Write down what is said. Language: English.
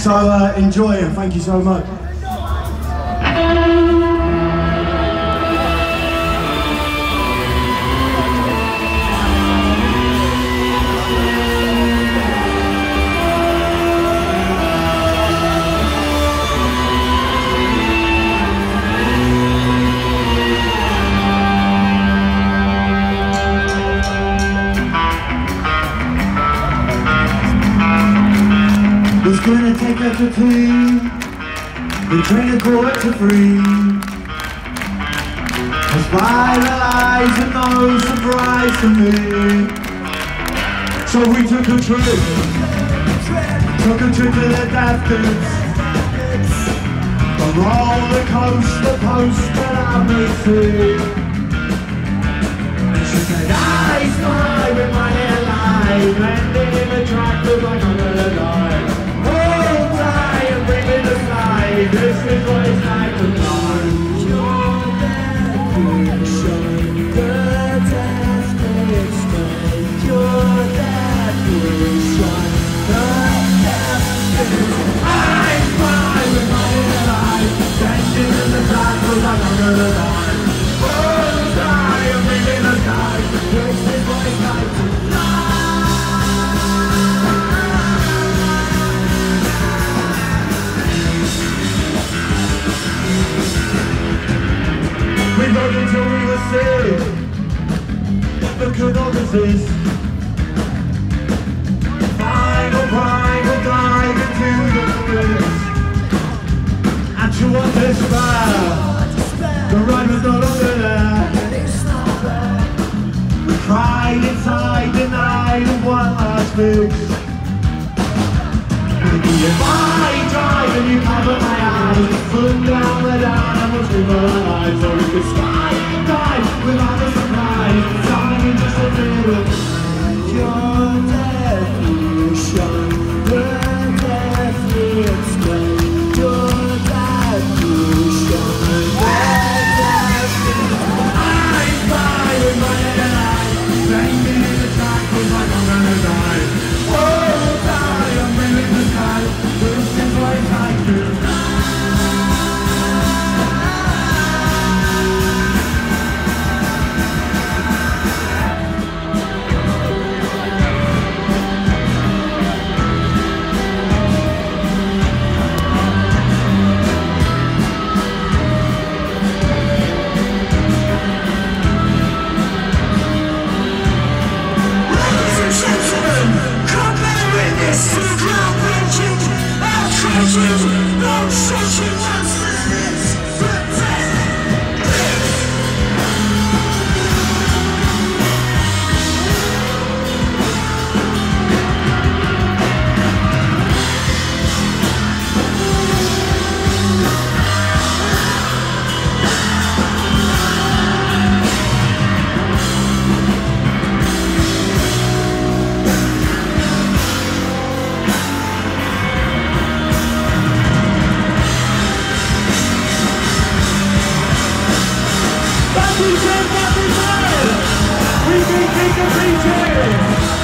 So uh, enjoy and thank you so much. Was gonna take her to tea Then train a court to free. As vitalized and no surprise to me. So we took a trip. Took a trip to the Dafters A roller coaster poster I may see We until we were sick But could not resist Final final dive into the abyss And to our despair. The ride was no longer there. We cried inside night of one last fix. Maybe if I drive and you cover my eyes. Put down the down and we'll scream alive We've been Kid Kapichi! You've been